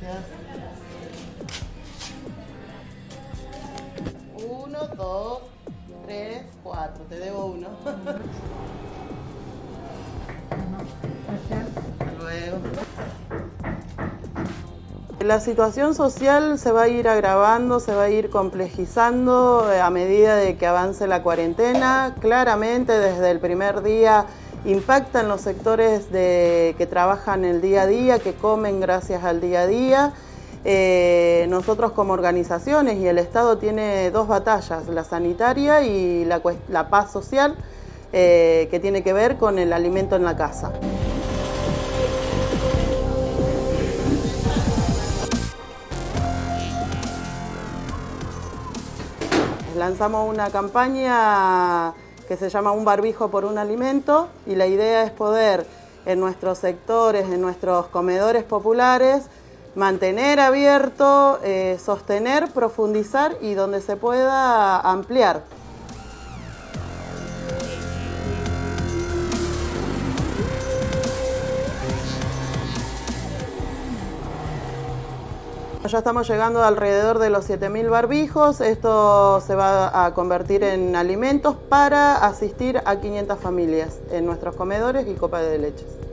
Gracias. Uno, dos, tres, cuatro. Te debo uno. Hasta luego. La situación social se va a ir agravando, se va a ir complejizando eh, a medida de que avance la cuarentena. Claramente desde el primer día impacta en los sectores de, que trabajan el día a día, que comen gracias al día a día. Eh, nosotros como organizaciones y el Estado tiene dos batallas, la sanitaria y la, paz social, eh, que tiene que ver con el alimento en la casa. Lanzamos una campaña que se llama Un barbijo por un alimento y la idea es poder en nuestros sectores, en nuestros comedores populares, mantener abierto, eh, sostener, profundizar y donde se pueda ampliar. Ya estamos llegando alrededor de los 7.000 barbijos. Esto se va a convertir en alimentos para asistir a 500 familias en nuestros comedores y copa de leches.